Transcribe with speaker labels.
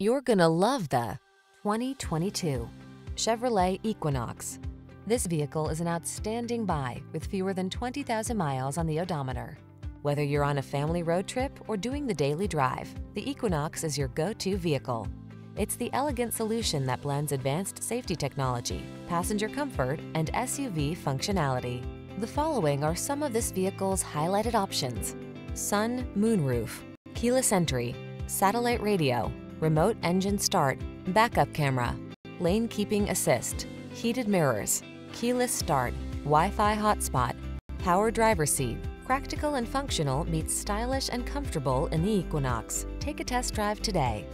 Speaker 1: You're gonna love the 2022 Chevrolet Equinox. This vehicle is an outstanding buy with fewer than 20,000 miles on the odometer. Whether you're on a family road trip or doing the daily drive, the Equinox is your go-to vehicle. It's the elegant solution that blends advanced safety technology, passenger comfort, and SUV functionality. The following are some of this vehicle's highlighted options. Sun moonroof, keyless entry, satellite radio, remote engine start, backup camera, lane keeping assist, heated mirrors, keyless start, Wi-Fi hotspot, power driver seat. Practical and functional meets stylish and comfortable in the Equinox. Take a test drive today.